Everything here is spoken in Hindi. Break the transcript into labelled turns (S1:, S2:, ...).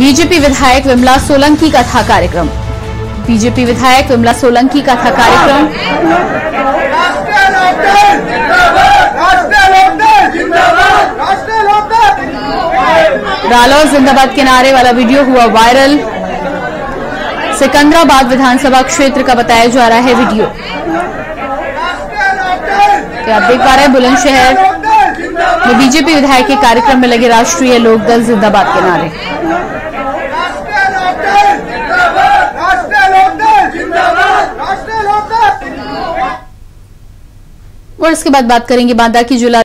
S1: बीजेपी विधायक विमला सोलंकी का था कार्यक्रम। बीजेपी विधायक विमला सोलंकी का था कार्यक्रम। रालोर जिंदाबाद के नारे वाला वीडियो हुआ वायरल। सिकंदराबाद विधानसभा क्षेत्र का बताया जा रहा है वीडियो। कि आप देख पा रहे हैं? बुलंदशहर। में बीजेपी विधायक के कार्यक्रम में लगे राष्ट्रीय लोकदल जिंदाबाद के नारे। और इसके बाद बात करेंगे बांदा की जिला